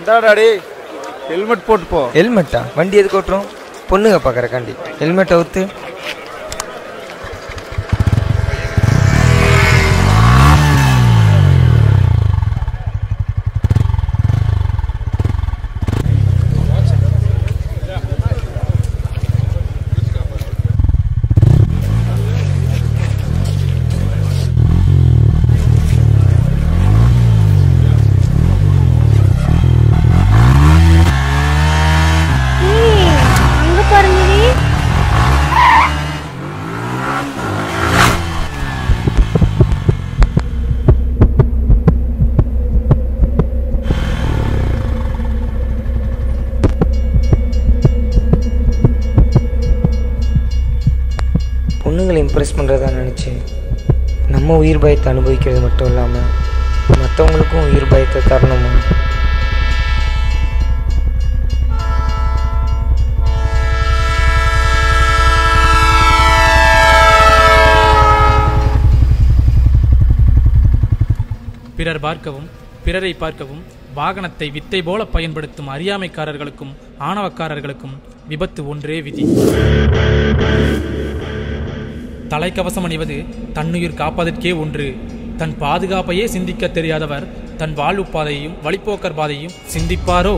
இந்தாடாடி helmet போட்டு போ ஹெல்மெட்டா வண்டி எதுக்கு ஓட்டுறோம்? பொண்ணுங்க பார்க்குறக்காண்டி ஹெல்மெட்டை ஒத்து அங்க பொண்ணுங்களை இம்ப்ரெஸ் பண்ணுறதா நினச்சி நம்ம உயிர் பயத்தை அனுபவிக்கிறது மட்டும் இல்லாமல் மற்றவங்களுக்கும் உயிர் பயத்தை தரணுமா? பிறர் பார்க்கவும் பிறரை பார்க்கவும் வாகனத்தை வித்தை போல பயன்படுத்தும் அறியாமைக்காரர்களுக்கும் ஆணவக்காரர்களுக்கும் விபத்து ஒன்றே விதி. தலைக்கவசம் அணிவது தன்னுயிர் காப்பதற்கே ஒன்று. தன் பாதுகாப்பையே சிந்திக்க தெரியாதவர் தன் வாழ்வு பாதையையும் வழிப்போக்கர் பாதையையும் சிந்திப்பாரோ?